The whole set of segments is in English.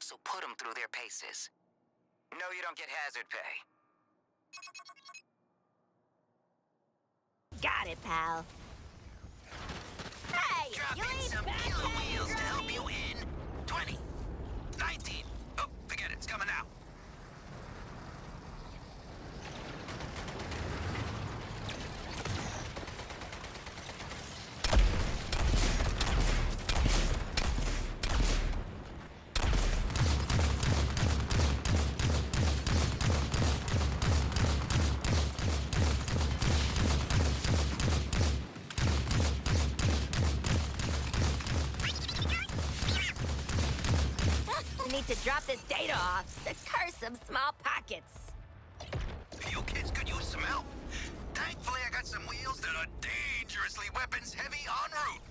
so put them through their paces. No, you don't get hazard pay. Got it, pal. Need to drop this data off to curse some small pockets. You kids could use some help. Thankfully, I got some wheels that are dangerously weapons heavy en route.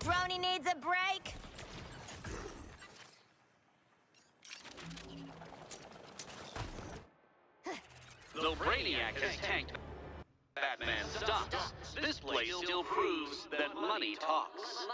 Droney needs a break. Though Brainiac has tanked Batman's stunts, this place still proves that money talks.